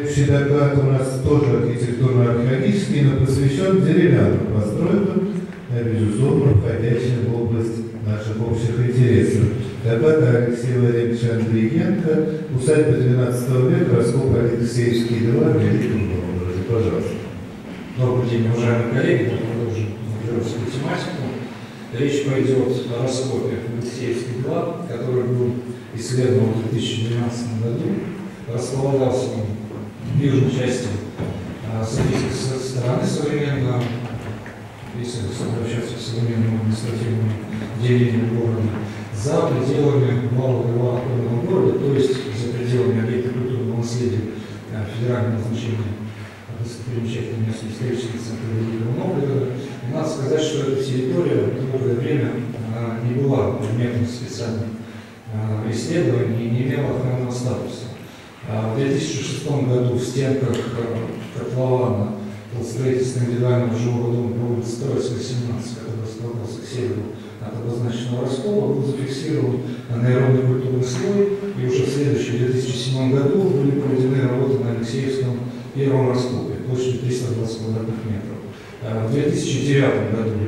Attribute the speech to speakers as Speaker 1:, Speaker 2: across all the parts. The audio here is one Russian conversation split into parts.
Speaker 1: Следующий доклад у нас тоже архитектурно-археологический, но посвящен деревянным постройкам, безусловно, входящим в область наших общих интересов. Доклад Алексея Владимировича Андреенко, усадьба 12 века, раскоп Алексеевский 2 в Великом Новгороде. Пожалуйста.
Speaker 2: Добрый день, уважаемые коллеги. Мы продолжим героическую тематику. Речь пойдет о раскопе Алексеевский 2, который был исследован в 2012 году. Располагался в южной части а, советской стороны современного, если обращаться к современному административному делению города, за пределами малого и охотного города, то есть за пределами объекта культурного наследия а, федерального значения достопримечательный местный исторический центр Великого Новгорода. Надо сказать, что эта территория долгое время а, не была предметом специальных исследований и не имела охранного статуса. А, в 2006 году в стенках э, котлована строительства индивидуального жилого дома по улице Троицкой, 17, который располагался к северу от обозначенного раскола, был зафиксирован анаэробный культурный слой, и уже в следующем 2007 году были проведены работы на Алексеевском первом раскопе площадью 320 квадратных метров. А, в 2009 году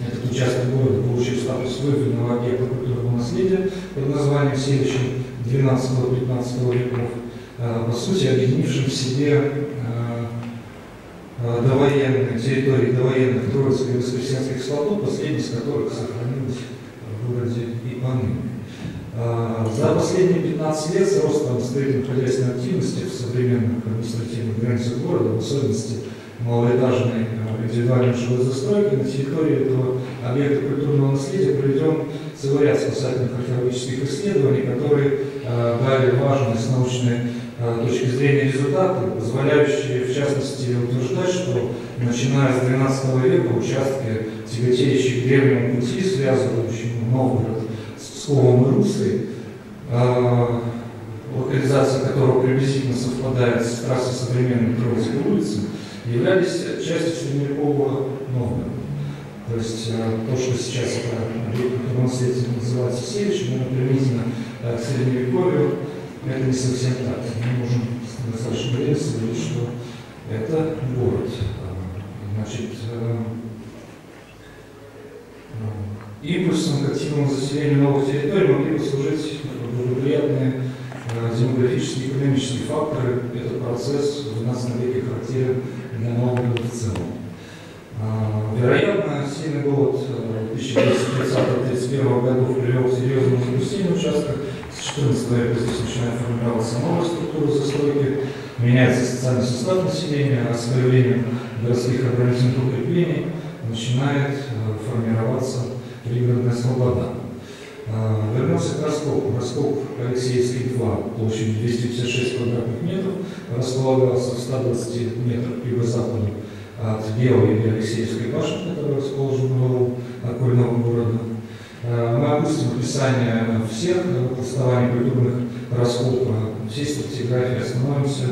Speaker 2: этот участок города получил статус выявленного объекта культурного наследия под названием следующим 12-15 веков. Э, по сути, объединившим в себе э, э, довоенные территории довоенных Троицких и Воскресенских слобод, последний из которых сохранилась в городе и. За последние 15 лет с ростом строительно-хозяйственной активности в современных административных границах города, в особенности малоэтажной индивидуальной жилой застройки, на территории этого объекта культурного наследия проведен целый ряд спасательных археологических исследований, которые дали важные с научной Э, точки зрения результаты, позволяющие в частности утверждать, что начиная с XII века участки, тяготеющие к древнему пути, связывающему Новгород с Псковом и Русой, э, локализация которого приблизительно совпадает с трассой современной Троицкой улицы, являлись частью средневекового Новгорода. То есть э, то, что сейчас это объект наследие называется Севич, но применительно к средневековью, это не совсем так. Мы можем достаточно уверенно сказать, что это город. Значит, э, э, импульсом к активному заселению новых территорий могли послужить благоприятные э, демографические и экономические факторы. Этот процесс в 12 веке характерен для Новгорода в целом. Вероятно, сильный голод 1930-1931 годов привел к 14 века здесь начинает формироваться новая структура застройки, меняется социальный состав населения, а с появлением городских оборонительных укреплений начинает э, формироваться пригородная свобода. Э, вернемся к раскопу. Раскоп Алексеевский 2 площадью 256 квадратных метров располагался в 120 метрах к юго-западу от Белой и Алексеевской башни, которая расположена в окольного города. Э, мы опустим описание всех пластований культурных раскопов, всей стратиграфии, остановимся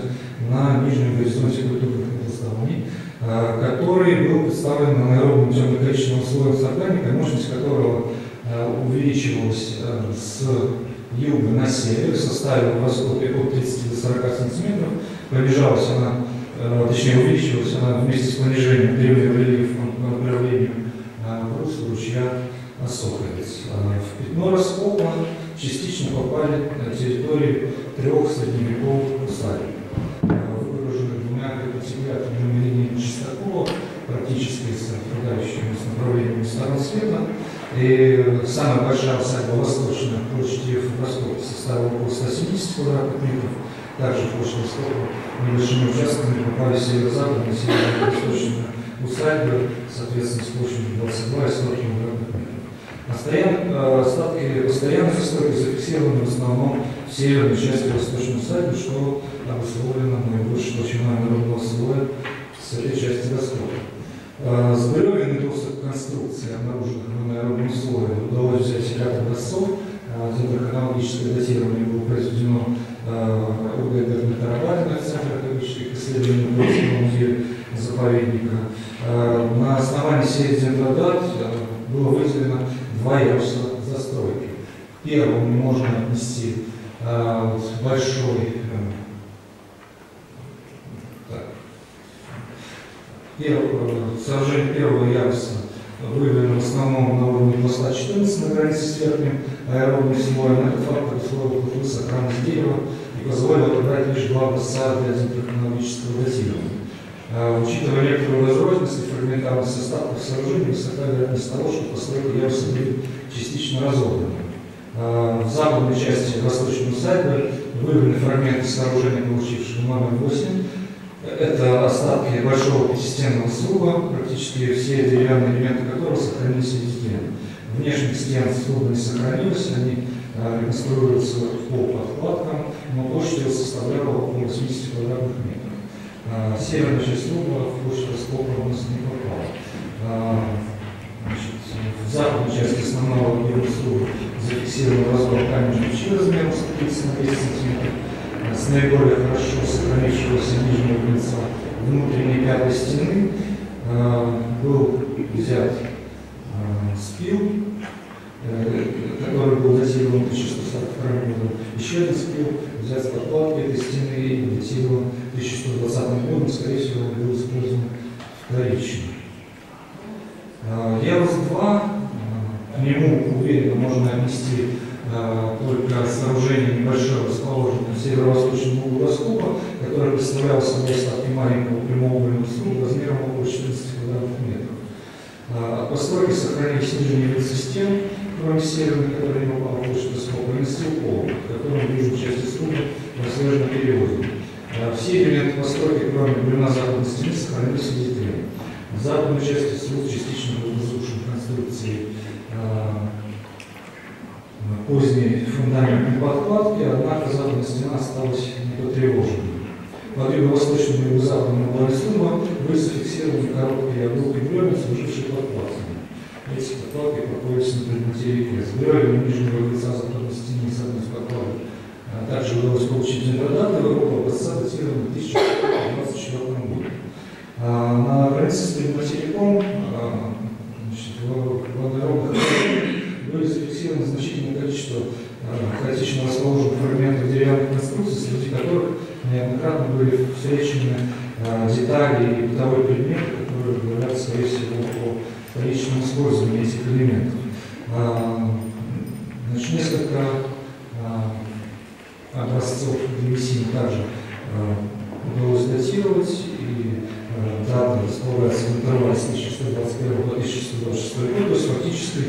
Speaker 2: на нижнем горизонте культурных пластований, э, который был представлен на аэробном темно-коричневом слое с органикой, мощность которого э, увеличивалась с юга на север, составила в раскопе от 30 до 40 сантиметров, понижалась она, точнее увеличивалась она вместе с понижением древнего рельефа в русло ручья Соколец. В пятно раскопа частично попали на территории трех средневековых усадеб, выгруженных двумя перпендикулярными линиями Чистакова, практически совпадающими с направлениями сторон света. И самая большая усадьба восточная площадь в раскопе составила около 170 квадратных метров. Также площадь раскопа небольшими участками попали северо-западная и северо-восточная усадьбы, соответственно, с площадью 22 и 40 квадратных Постоянно, остатки постоянной застройки зафиксированы в основном в северной части восточной усадьбы, что обусловлено наибольшей толщиной народного слоя с этой части раскопа. С бревен конструкции, обнаруженных на народном слое, удалось взять ряд образцов, для каналогическое датирование было произведено УГД Тарабарина в Центре археологических исследований Украинского музея заповедника. На основании серии дат было выделено два яруса застройки. Первым можно отнести э, вот, большой э, Первое, сооружение первого яруса выявлено в основном на уровне пласта 14 на границе с верхним аэробным слоем. Этот фактор условий плотвы сохранность дерева и позволил отобрать лишь два образца для технологического датирования. А, учитывая некоторую разрозненность и фрагментарность остатков сооружений, высока вероятность того, что постройка яруса будет частично разобрана. А, в западной части восточного сайта выявлены фрагменты сооружения, получившего номер 8. Это остатки большого пятистенного сруба, практически все деревянные элементы которого сохранились везде. Внешних стен сруба не сохранилось, они а, реконструируются по подкладкам, но площадь составляла около 80 квадратных метров. А, северная часть сруба в площадь раскопа у нас не попала. Значит, в западной части основного объема сруба зафиксирован разбор каменной печи размером 130 на 10 см с наиболее хорошо сохранившегося нижнего конца внутренней пятой стены э, был взят э, спил, э, который был датирован 1142 годом. Еще один спил взят с подкладки этой стены и датирован 1120 годом, скорее всего, он был использован вторично. Ярус-2, нему уверенно можно отнести Э, только сооружение небольшое, расположенное в северо-восточном углу раскопа, которое представляло собой остатки маленького прямоугольного стула размером около 14 квадратных метров. Э, от постройки сохранились нижние лица стен, кроме северной, которая не попала в площадь раскопа, и стрелкового, в котором ближней части стула прослежено переводом. Э, все элементы постройки, кроме бревна западной стены, сохранились в деталях. В западной части стул частично был разрушен конструкцией поздней фундаментной подкладки, однако западная стена осталась непотревоженной. По юго-восточному и юго-западному Борисума были зафиксированы короткие обрубки бревен, служившие подкладками. Эти подкладки покоились на предматерике. С бревен нижнего лица западной стены с одной подкладок а также удалось получить дендроданты, оба образца датированы 1924 году. А на границе с предматериком а, значит, в водоробных были зафиксированы значительное количество э, хаотично расположенных фрагментов деревянных конструкций, среди которых неоднократно были встречены э, детали и бытовой предметы, которые говорят, скорее всего, о вторичном использовании этих элементов. Э, значит, несколько образцов древесин также удалось датировать, и дата располагается в интервале с 1121 по 1126 год, то есть фактически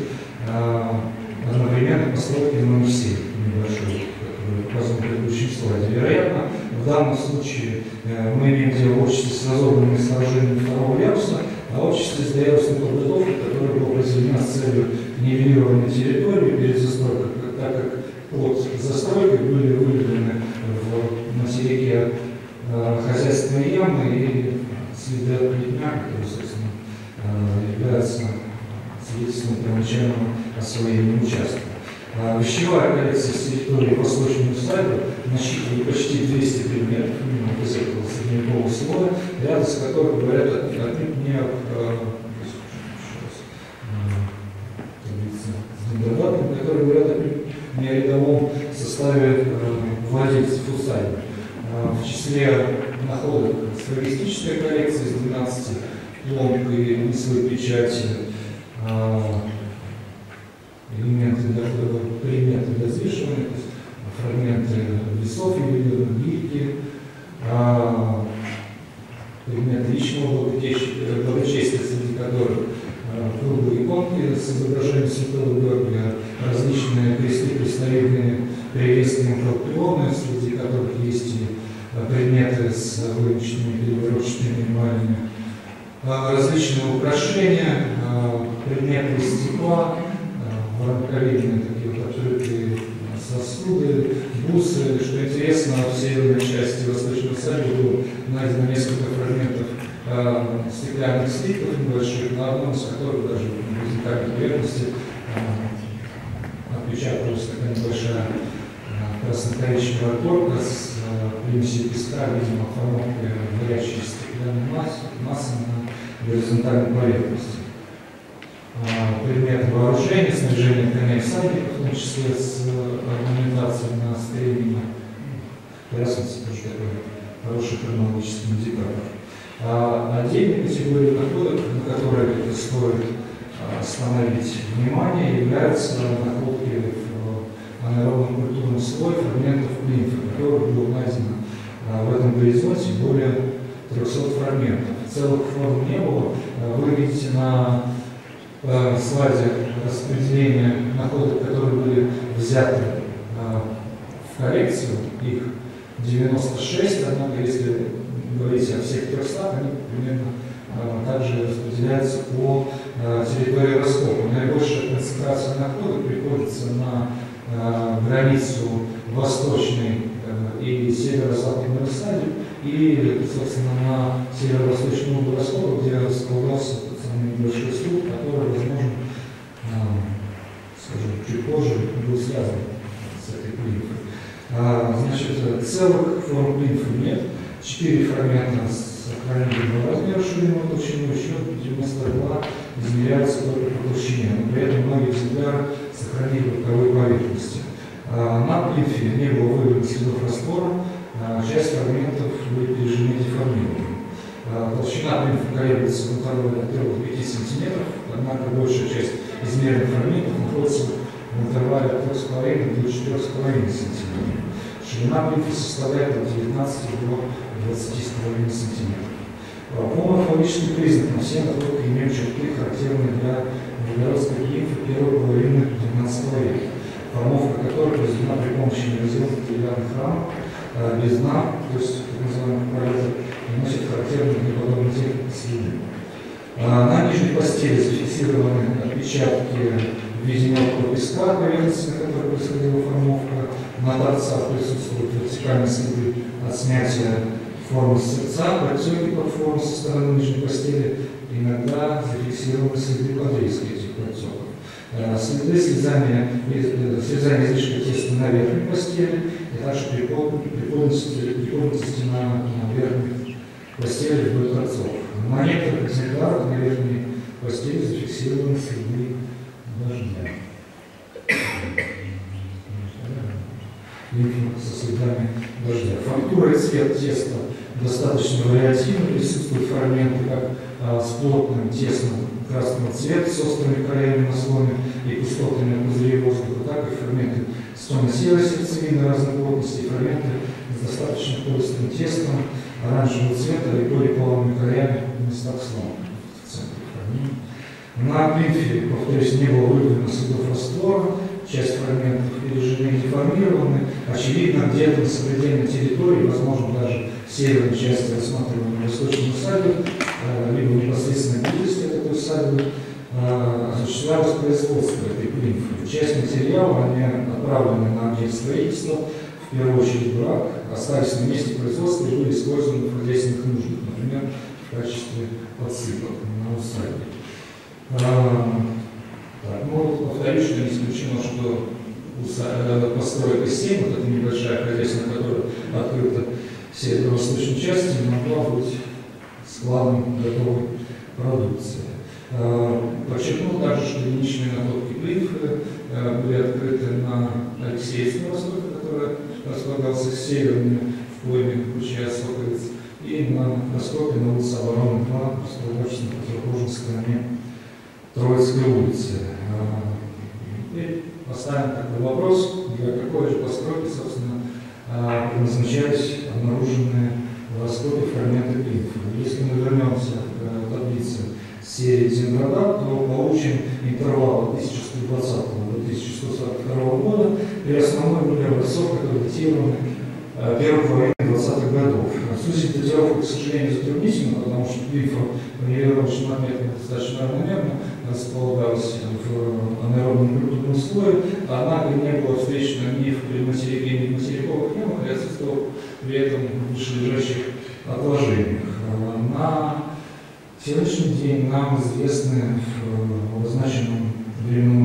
Speaker 2: а, одновременно постройки номер 7 небольшой, который указан в предыдущем слайде. Вероятно, в данном случае э, мы имеем дело в обществе с разобранными сооружениями второго яруса, а обществе с доярусной подготовкой, которая была произведена с целью нивелирования территории перед застройкой, так как под застройкой были выведены в материке э, хозяйственные ямы и следы от плетня, которые, собственно, э, являются свидетельством первоначального освоения участка. Вещевая коллекция с территории Восточного сайта насчитывает почти 200 предметов, именно из этого средневекового слоя, ряд из которых говорят отнюдь не об дендробатом, которые говорят отнюдь не о рядовом составе владельцев усадьбы. В числе находок сферистическая коллекция из 12 пломб и мыслевой печати, а, элементы для, предметы для взвешивания, то есть фрагменты весов ювелирных, гирьки, а, предметы личного благочестия, среди которых а, круглые иконки с изображением святого Георгия, различные кресты представленные приветственные фрактионы, среди которых есть и предметы с вымеченными перевороченными эмалями, различные украшения, предметы из стекла, воронковидные такие вот открытые сосуды, бусы. Что интересно, в северной части Восточного было найдено несколько фрагментов э, стеклянных слитков небольших, на одном из которых даже в горизонтальной поверхности э, отпечаталась такая небольшая э, красно-коричневая корка с э, примесью песка, видимо, формовкой горячей стеклянной массы, массы на горизонтальной поверхности. А, предметы вооружения, снаряжение коней всадников, в том числе с э, орнаментацией на стремени. В тоже такой хороший хронологический индикатор. А отдельной категорией на которые стоит остановить внимание, являются находки в анаэробном культурном слое фрагментов плинфа, которых было найдено в этом горизонте более 300 фрагментов. Целых форм не было. Вы видите на слайде распределение находок, которые были взяты в коллекцию, их 96, однако если говорить о всех 300, они примерно также распределяются по территории раскопа. Наибольшая концентрация находок приходится на границу восточной и северо-западной рассаде, и, собственно, на северо-восточном углу раскопа, где располагался самый небольшой слуг, который, возможно, скажем, чуть позже был связан с этой плинфой. Значит, целых форм плинфы нет, четыре фрагмента сохранили размер ширину толщину, еще 92 измеряются только по толщине, но при этом многие экземпляры сохранили боковые поверхности. На плинфе не было выявлено следов раствора, часть фрагментов были пережжены деформированы. Толщина плинфа колеблется в интервале от 3 до 5 см, однако большая часть измеренных фрагментов находится в интервале от 3,5 до 4,5 см. Ширина плинфа составляет от 19 до 20,5 см. По морфологическим признакам все находки имеют черты, характерные для волгородской плинфы первой половины XIX века, формовка которой произведена при помощи неразделенных деревянных рамок, без дна, то есть так называемых пролетов, и носит характерные для подобной техники следы. На нижней постели зафиксированы отпечатки в виде мелкого поверхности, на которой происходила формовка. На торцах присутствуют вертикальные следы от снятия формы сердца, подтеки под форму со стороны нижней постели, иногда зафиксированы следы подрезки этих подтеков. Следы слезания, слезания излишка теста на верхней постели и также приподнятости, приподнятости на, на верхней постели вдоль торцов. На некоторых экземплярах верхней постели зафиксированы следы дождя. Со следами дождя. Фактура и цвет теста достаточно вариативны, присутствуют фрагменты как а, с плотным, тесным красного цвета, с острыми краями на сломе и пустотными пузырей воздуха, так и фрагменты с темно-серой сердцевиной разной плотности, и фрагменты с достаточно толстым тестом, оранжевого цвета и более полными краями в местах слома. В центре На плинфе, повторюсь, не было выявлено следов раствора, часть фрагментов пережили и деформированы. Очевидно, где-то на соблюдении территории, возможно, даже в северной части рассматриваемой восточной усадьбы, э, либо в непосредственной близости от этой усадьбы, э, осуществлялось производство этой плинфы. Часть материала, они отправлены на объект строительства, в первую очередь брак, остались на месте производства и были использованы в хозяйственных нуждах, например, в качестве подсыпок на усадьбе. Э, так, ну, повторюсь, что не исключено, что постройка 7, вот эта небольшая хозяйственная, которая открыта в северо-восточной части, могла быть складом готовой продукции. А, подчеркну также, что единичные находки Плинфы а, были открыты на Алексеевском востоке, который располагался севернее в пойме ручья Соколец, и на востоке на улице Обороны 2, располагавшейся на противоположной стороне Троицкой улицы. И поставим такой вопрос, для какой же постройки, собственно, а, предназначались обнаруженные в раскопе фрагменты плинфа. Если мы вернемся к э, таблице серии Зинграда, то получим интервал от 1120 до 1142 года и основной номер образцов, которые датированы э, первой половины 20-х годов. Суть датировки, к сожалению, затруднительна, потому что по нивелировочным отметкам достаточно равномерно располагалась в анаэробном культурном слое, однако не было встречено ни в предматерике, ни в материковых ямах, и отсутствовал при этом вышележащих отложениях. На сегодняшний день нам известны в обозначенном временном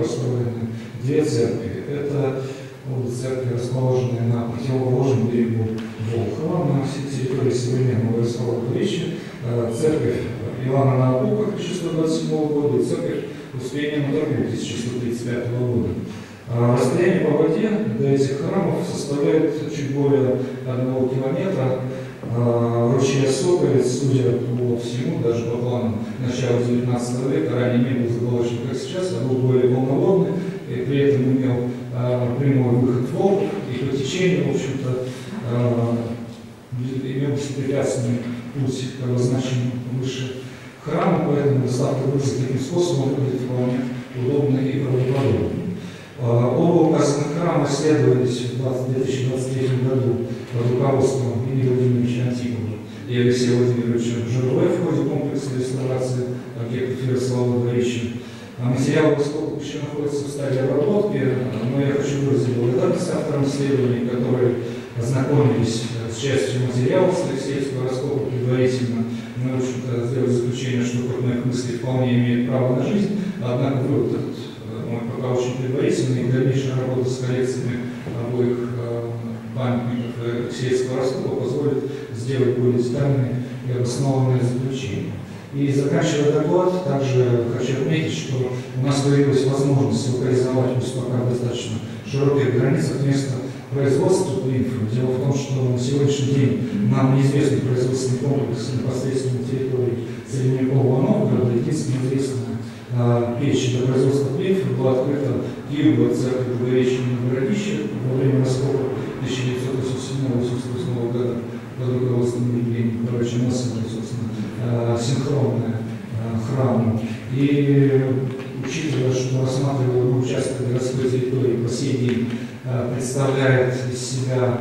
Speaker 2: построены две церкви. Это обе церкви, расположенные на противоположном берегу Волхова, на территории современного Ярослава Кулича, церковь Ивана Набока 1627 года и церковь Успения на Торгу 1135 года. А расстояние по воде до этих храмов составляет чуть более одного километра. э, ручья Соковец, судя по всему, даже по плану начала 19 века, ранее не был заболочен, как сейчас, а был более полноводный, и при этом имел э, прямой выход в Волгу, и по течению, в общем-то, имел беспрепятственный путь к обозначению выше храма, поэтому доставка груза таким способом выглядит вполне удобно и правдоподобно. Оба указанных храма исследовались в 2023 году под руководством Ильи Владимировича Антипова и Алексея Владимировича Жировой в ходе комплекса реставрации объектов Ярослава Григорьевича. Материалы поскольку еще находятся в стадии обработки, но я хочу выразить благодарность авторам исследований, которые ознакомились с частью материалов с Алексеевского раскопа предварительно. Мы, в общем-то, сделали заключение, что моих мыслей вполне имеет право на жизнь, однако вывод очень предварительный, и дальнейшая работа с коллекциями обоих э, памятников Алексеевского раскопа позволит сделать более детальные и обоснованные заключения. И заканчивая доклад, также хочу отметить, что у нас появилась возможность локализовать, пусть пока достаточно широких границах место производства плинфа. Дело в том, что на сегодняшний день нам неизвестны производственный комплекс непосредственно на территории Средневекового Новгорода. Единственное известное печь для производства плинфа была открыта Киева церковь Благовещения городище во время раскопа 1987-1988 года под руководством Евгения Николаевича Носова, собственно, а, синхронная а, храму. И учитывая, что рассматриваемый участок городской территории по сей день представляет из себя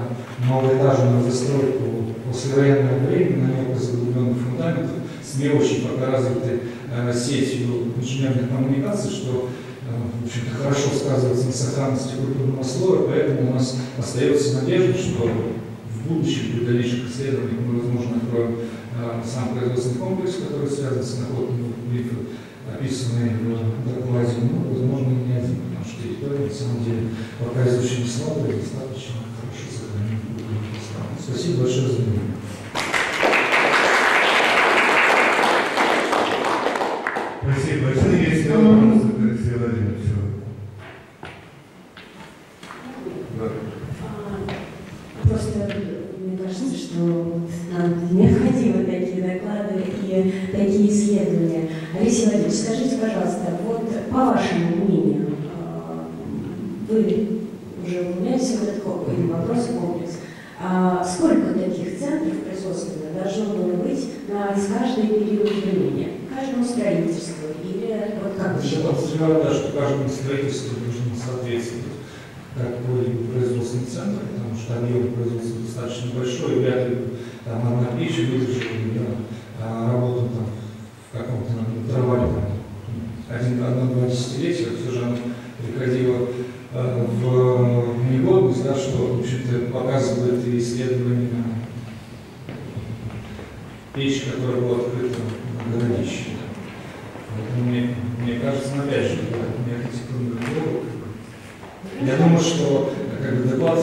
Speaker 2: малоэтажную застройку послевоенного времени на мелко заглубленных фундаментах с не очень пока развитой э, сетью инженерных коммуникаций, что э, в общем-то, хорошо сказывается на сохранности культурного слоя, поэтому у нас остается надежда, что в будущем при дальнейших исследованиях мы, возможно, откроем э, сам производственный комплекс, который связан с находками лифа, описанный в докладе, ну, возможно, не один, потому что территория, на самом деле, пока изучена и достаточно хорошо сохранена. Спасибо большое за внимание.
Speaker 1: Спасибо большое. Есть ли вопросы к Алексею Владимировичу?
Speaker 3: Просто мне кажется, что нам необходимы такие доклады и такие исследования. Алексей Владимирович, скажите, пожалуйста, вот по вашему мнению, а, вы уже упомянули в этот вопрос комплекс, а сколько таких центров производственных должно было быть на каждый период времени? каждому строительству? Или вот как вы считаете?
Speaker 2: Я что каждому строительству нужно соответствовать как производственный центр, потому что объем производства вряд ли там одна печь выдержала, я работал там в каком-то интервале там, один, одно-два десятилетия, все же она приходила э, в негодность, да, что, в общем-то, показывает и исследование печь, которая была открыта городище. Мне, мне кажется, ну, опять же, не архитектурный биолог. Я думаю, что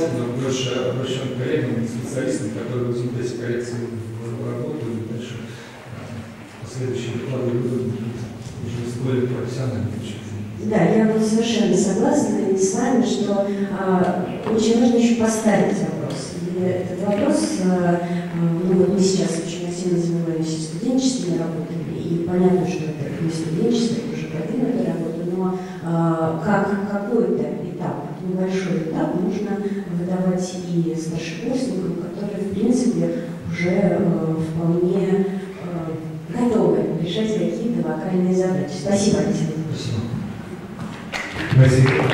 Speaker 2: доклад больше обращен к коллегам, специалистам, которые возьмут эти коррекции в работу и дальше последующие доклады будут уже более профессиональной
Speaker 3: да, я вот совершенно согласна с вами, что а, очень важно еще поставить вопрос. И этот вопрос, а, ну вот мы сейчас очень активно занимаемся студенческими работами, и понятно, что это не студенчество, это уже продвинутая работа, но а, как какой-то этап, небольшой этап нужно выдавать и старшекурсникам, которые, в принципе, уже а, вполне а, готовы решать какие-то локальные задачи. Спасибо, Алексей.
Speaker 2: Спасибо.
Speaker 1: Спасибо.